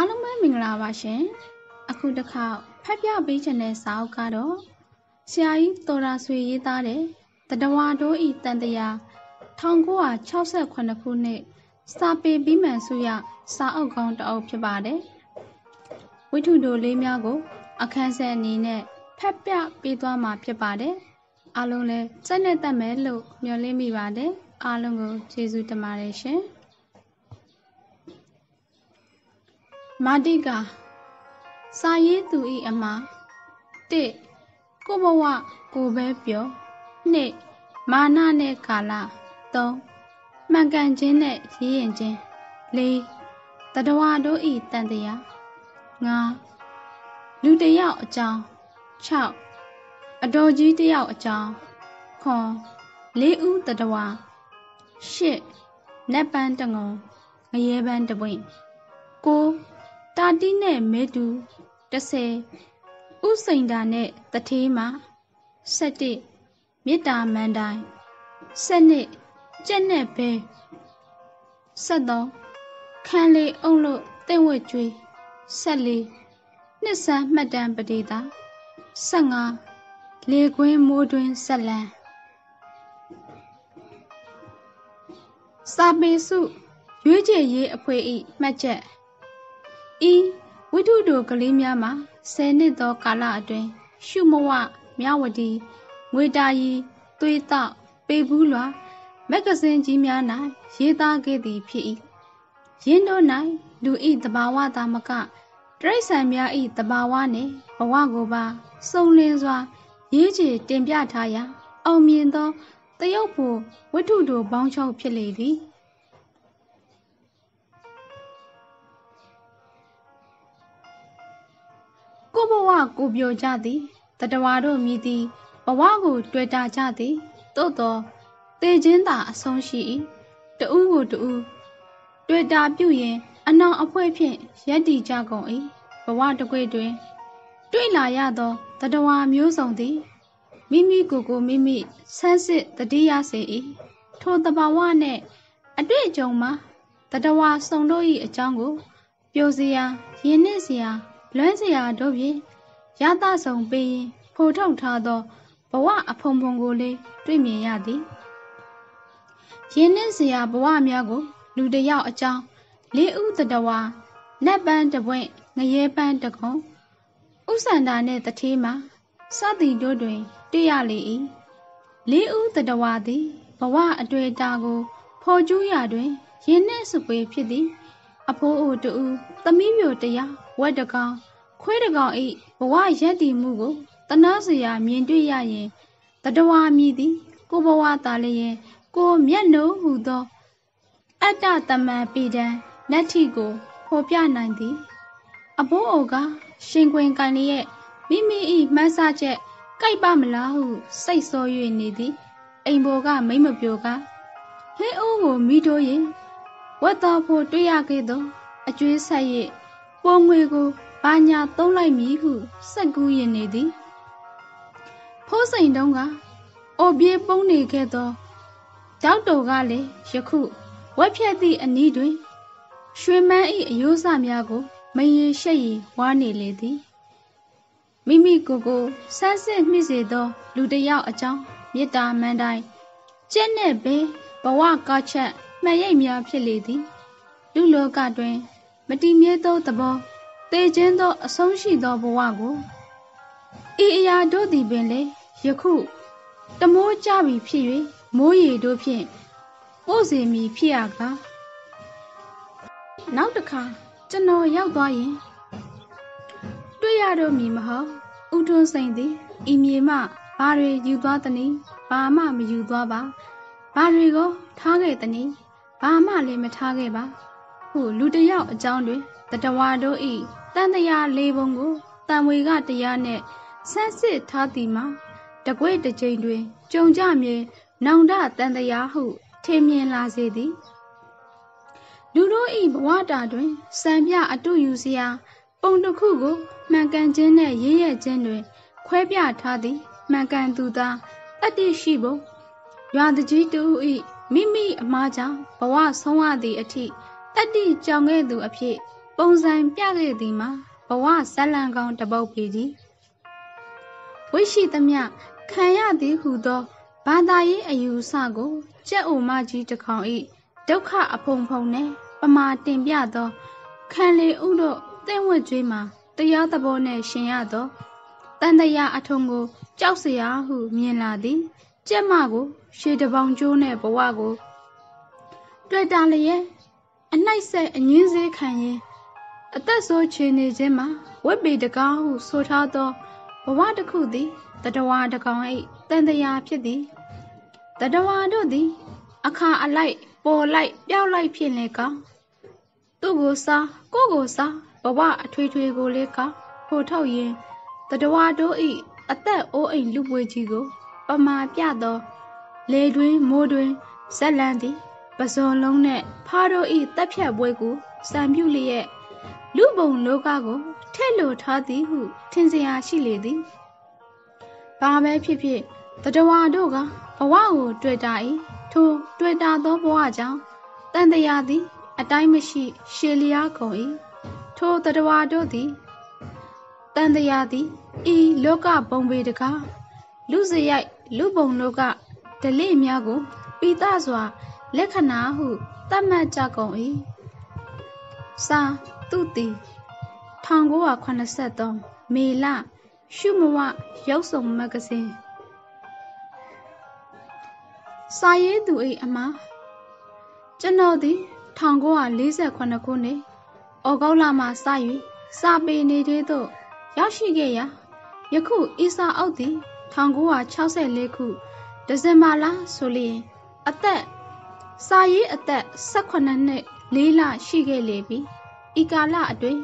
အားလုံးပဲမင်္ဂလာပါရှင်အခုတစ်ခါဖတ်ပြပေးချင်တဲ့စာအုပ်ကတော့ဆရာကြီးတော်ရာဆွေရေးသားတဲ့တတဝါတို့ဤတန်တရာ1968ခုနှစ်စာပေပြီးမှန်စုရစာအုပ်ကောင်းတအုပ်ဖြစ်ပါတယ်ဝိထုတို့လေးများကို အခန်းဆက်အနေနဲ့ဖတ်ပြပေးသွားမှာဖြစ်ပါတယ်အားလုံးလည်းစိတ်နဲ့တတ်မယ်လို့မျှော်လင့်မိပါတယ်အားလုံးကိုကျေးဇူးတင်ပါတယ်ရှင် မာတိကစာရေးသူဤအမှာ၁ကိုဘဝကိုပဲပြော၂မာနနဲ့ကာလ၃မှန်ကန်ခြင်းနဲ့ရေးရင်ခြင်း၄တတဝါတို့ဤတန်တရား၅လူတယောက်အကြောင်း၆အတော်ကြီးတယောက်အကြောင်းခွန်၄ဦးတတဝါ၈နက်ပန်းတငုံငရဲပန်းတပွင့်၉ တာတိနဲ့မဲတူ30ဥစိန်တာနဲ့တထေးမှာ17မေတ္တာမန်တိုင်း7ကြက်နဲ့ဘဲ73ခန်းလေးအုံလို့တင့်ဝက်ကျွေး14နှစ်ဆန်းမှတ်တမ်းပဒေတာ15လေကွင်းမိုးတွင်ဆက်လန်းစာပေစုရွေးချယ်ရေးအဖွဲ့၏မှတ်ချက် ဤဝိထုတို့ကလေးများမှာဆယ်နှစ်သောကာလအတွင်းရှုမဝမြဝတီငွေတာရီသွေးတောက်ပေဘူးလွာမဂ္ဂဇင်းကြီးများ၌ရေးသားခဲ့သည်ဖြစ်၏ရင်းတို့၌လူဤတဘာဝသာမကတရိษံများဤတဘာဝနှင့်ဘဝကိုပါစုံလင်စွာ ရေးချေတင်ပြထားရာအောင်မြင်သောတရုတ်ဖို့ဝိထုတို့ဘောင်းချုပ်ဖြစ်လေသည် ဘဝကိုပြိုကြသည်တတဝါတို့မြည်သည်ဘဝကို တွေ့တာကြသည်သို့သောသေခြင်းသာအဆုံးရှိ၏တဦးကိုတဦးတွေ့တာပြုရင် အနောင်အဖွဲဖြင့်ရက်တည်ကြကုန်၏ဘဝတကွေတွင် တွေ့လာရသောတတဝါမျိုးစုံသည်မိမိကိုယ်ကိုမိမိဆန်းစစ်တတိယစေ၏ထိုတဘာဝနှင့်အတွေ့အကြုံမှာတတဝါစုံတို့၏အကြောင်းကို ပြိုစရာရင်းနှင့်စရာ လွမ်းစရာတို့ဖြင့်ရသဆောင်ပေးရင်ဖိုထုတ်ထားသောဘဝအဖုံဖုံကိုလေးတွေ့မြင်ရသည်ရင်းနှင်းစရာဘဝများကို လူတယောက်အကြောင်းလေးဥတတဝါနတ်ပန်းတပွင့်ငရဲပန်းတကုံဥစန္ဒာနှင့်တထေးမှာစသည်တို့တွင်တွေ့ရလေ၏လေးဥတတဝါသည်ဘဝအတွေ့အတာကို ဖော်ကျူးရာတွင်ရင်းနှင်းစုပွေဖြစ်သည် အဖိုးအိုတူသမီးမျိုးတရားဝက်တကောင်ခွေးတကောင်ဤဘဝရက်တည်မှုကိုတနာစရာမြင်တွေ့ရရင်တတဝါမြည်သည် ကိုဘဝသာလျင်ကိုမျက်နှုံဟူသော အတ္တတမန်ပေတံနတ္ထိကိုဖော်ပြနိုင်သည် အဘိုးအိုကရှင်ခွင်ကန်လျက်မိမိ၏မှန်းဆချက်ကြိုက်ပါမလားဟုစိတ်ဆိုး၍နေသည်အိမ်ဘောကမိမပြိုကဟင်းအိုးကိုမိတိုးရင် ဝတ်တော်ဖို့တွေ့ရခဲ့သောအကျွေးဆက်၍ပုံငွေကိုဘာညာသုံးလိုက်မည်ဟုစက်ကူးရင်နေသည်ဖိုးစိန်တုံးကအိုပြေးပုံးနေခဲ့သောတောက်တော်ကလည်းယခုဝက်ဖြက်သည့်အနီးတွင် ရွှေမန်း၏အယိုးစများကို မရေရှက်ရီဝါနေလေသည်မိမိကိုယ်ကိုဆန်းစစ်မိစေသော လူတစ်ယောက်အကြောင်းမေတ္တာမန်တိုင်းကျက်နဲ့ပဲဘဝကချက် မှန်ရိပ်များဖြစ်လေသည် လူလောကတွင် မတည်မြဲသောသဘောသေခြင်းသောအဆုံးရှိသောဘဝကိုဤအရာတို့သည်ပင်လေယခုတမိုးကြပြီဖြစ်၍မိုးရီတို့ဖြင့်ပို့စေမည်ဖြစ်ရကားနောက်တစ်ခါကျွန်တော်ရောက်သွားရင်တွေ့ရတော့မည်မဟုတ်ဥထွန်းစိန်သည်ဤမြေမှဘာတွေယူသွားသနည်းဘာမှမယူသွားပါဘာတွေကိုထားခဲ့သနည်း ဘာမှလည်းမထားခဲ့ပါဟုလူတယောက်အကြောင်းတွင်တတဝါတို့ဤတန်တရားလေးပုံကိုတံဝေကတရားနဲ့ဆန်းစစ်ထားသည်မှာတကွေ့တစ်ကြိမ်တွင်ကြုံကြမြေနောင်တတန်တရားဟုထင်မြင်လာစေသည်လူတို့ဤဘဝတာတွင်စံပြအတုယူစရာပုံတစ်ခုကိုမှန်ကန်ခြင်းနဲ့ရေးရခြင်းတွင် ခွဲပြထားသည်မှန်ကန်သူသာတတ္တိရှိဖို့ရွာတကြီးတူဤ မိမိအမားကြောင့်ဘဝဆုံးရသည့်အထိတတ္တိကြောင့်ခဲ့သူအဖြစ် ပုံစံပြခဲ့သည်မှာဘဝဇလံကောင်းတပုတ်ပေကြီးဝိရှိသမျှခံရသည်ဟုသောဘာသာရေးအယူဆကိုကြက်အိုမကြီးတစ်ခေါင်ဤဒုက္ခအဖုံဖုံနဲ့ပမာတင်ပြသောခံလေဥတို့တင့်ဝတ်ကြွေးမှာတရားသဘောနဲ့ရှင်ရသောတန်တရာအထုံကိုကြောက်စရာဟုမြင်လာသည် ကြက်မကို ရှေတပေါင်ကျိုးနဲ့ဘဝကိုတွေ့တာလျက်အနှိုက်ဆက်အငင်းစေးခံရင်အသက်ဆိုးချေနေခြင်းမှာဝက်ပေတကားဟုဆိုထားသောဘဝတစ်ခုသည်တတဝါတကောင်အိတန်တရာဖြစ်သည်တတဝါတို့သည် အခါအလိုက်ပေါ်လိုက်ပျောက်လိုက်ဖြစ်လေကောင်သူ့ကိုစားကိုကိုစားဘဝအထွေထွေကိုလေးကထိုထုတ်ရင်တတဝါတို့ဤအသက်အိုးအိမ်လူပွေကြီးကို ပမာပြသော လေတွင်မိုးတွင်ဇက်လန်သည်ပဇွန်လုံးနဲ့ဖားတို့ဤတက်ဖြတ်ပွဲကိုစံပြုလျက်လူပုံလောကကိုထက်လို့ထားသည်ဟုထင်စရာရှိလေသည်ဘာပဲဖြစ်ဖြစ်တတဝါတို့ကဘဝကိုတွေ့တာ၏ထိုတွေ့တာသောဘဝကြောင့်တန်တရာသည် အတိုင်းမရှိ ရှေလျားကုန်၏ထိုတတဝါတို့သည်တန်တရာသည်ဤလောကဘုံပေတကားလူစရိုက်လူပုံလောက ဒလိများကိုပိသစွာ လက္ခဏာဟုသတ်မှတ်ကြကုန်၏စာသူတီ1983မေလရှုမဝရုပ်စုံမဂ္ဂဇင်းစာရေးသူ၏အမှားကျွန်တော်သည်1948ခုနှစ်ဩဂုတ်လမှစ၍စာပေနေသေးသို့ရောက်ရှိခဲ့ရာယခုအီစာအုပ်သည်1964ခု ဒီဇင်ဘာလဆိုလျင်အသက်စာရေးအသက်18နှစ်4လရှိခဲ့လေပြီဤကာလအတွင်း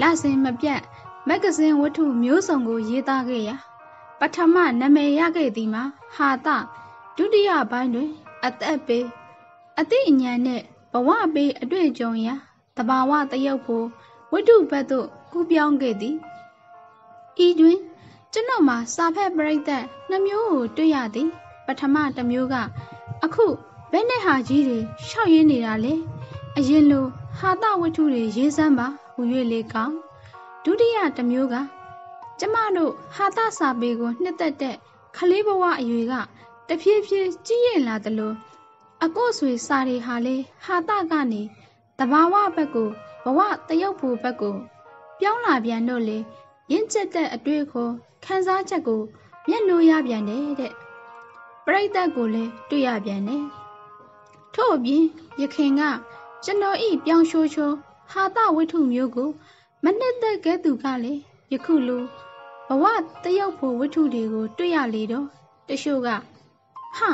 လစဉ်မပြတ်မဂ္ဂဇင်းဝတ္ထုမျိုးစုံကို ရေးသားခဲ့ရာပထမနာမည်ရခဲ့သည်မှာဟာတဒုတိယပိုင်းတွင် အသက်ပေအသိအဉာဏ်နှင့်ဘဝပေအတွေ့အကြုံရာတဘာဝတယုတ်ဖို့ဝတ္ထုဘက်သို့ကူးပြောင်းခဲ့သည်ဤတွင် ကျွန်တော်မှာစာဖက်ပရိသတ်နှမျိုးကိုတွေ့ရသည် ပထမတစ်မျိုးက အခုဘယ်နဲ့ဟာကြီးတွေရှောက်ရင်းနေတာလဲအရင်လိုဟာတဝတ္ထုတွေရေးစမ်းပါဟူ၍လေကောင်းဒုတိယတစ်မျိုးက ကျမတို့ဟာတစာပေကိုနှစ်သက်တဲ့ခလေးဘဝအရွေကတဖြည်းဖြည်းကြီးရင်လာသလိုအကို့ဆွေစာတွေဟာလေဟာတကနေတဘာဝဘက်ကိုဘဝတယုတ်ဖို့ဘက်ကိုပြောင်းလာပြန်တော့လေရင့်ကျက်တဲ့အတွေ့အခေါ်ခန်းစားချက်ကိုမျက်လို့ရပြန်တယ်တဲ့ ပြိတ္တကိုလည်းတွေ့ရပြန်တယ်ထို့အပြင်ယခင်ကကျွန်တော်ဤပြောင်းရှိုးချိုးဟာတဝိထုမျိုးကို မနှစ်သက်ကဲသူကလည်းယခုလိုဘဝတယုတ်ဖို့ဝိထုတွေကို တွေ့ရလေတော့တချို့ကဟာ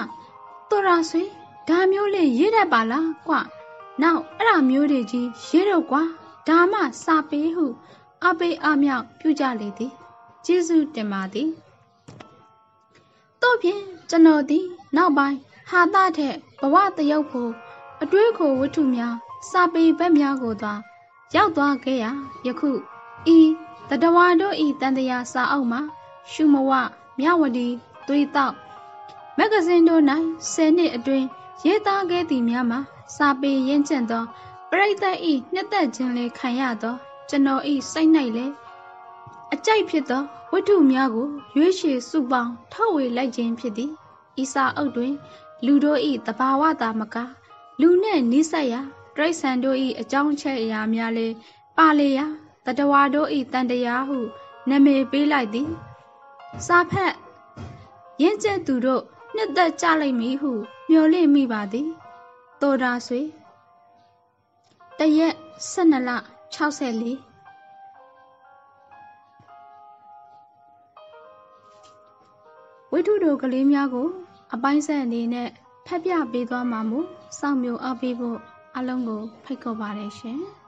တော်ရာဆွေဒါမျိုးလေးရေးတတ်ပါလားကွနောက်အဲ့ဒါမျိုးတွေကြီးရေးတော့ကွာဒါမှစာပေးဟု အပိအမြောက်ပြုကြလေသည်ကျေးဇူးတင်ပါသည် တို့ဖြင့်ကျွန်တော်သည် နောက်ပိုင်းဟာသထက်ဘဝတယုတ်ဖို့အတွေးခိုဝတ္ထုများစာပေဘက်များကိုသာ ရောက်သွားခဲ့ရာယခုဤတတဝါတို့ဤတန်တရာစာအုပ်မှာရှုမဝမြဝတီသွေးတောက်မဂ္ဂဇင်းတို့၌10နှစ်အတွင်းရေးသားခဲ့သည်များမှာစာပေရင့်ကျက်သောပရိသတ်ဤနှစ်သက်ခြင်းလေးခံရသောကျွန်တော်ဤစိတ်၌လည်း အကြိုက်ဖြစ်သောဝတ္ထုများကိုရွေးချယ်စုပေါင်းထုတ်ဝေလိုက်ခြင်းဖြစ်သည်ဤစာအုပ်တွင် လူတို့ဤတဘာဝတာမက လူနှင့်နိစ္စရာတရိษံတို့ဤအကြောင်းချက်အရာများလဲပါလေရာတတဝါတို့ဤတန်တရားဟုနာမည်ပေးလိုက်သည်စာဖက်ရင့်ကျက်သူတို့နှစ်သက်ကြလိမ့်မည်ဟု မျှော်လင့်မိပါသည်တောတာဆွေတရက်12လ64 ဝိထုတို့ကလေးများကိုအပိုင်းဆက်အနေနဲ့ဖက်ပြပေးသွားမှာမို့စောင့်မျိုးအားပေးဖို့အလုံးကိုဖိတ်ခေါ်ပါတယ်ရှင်။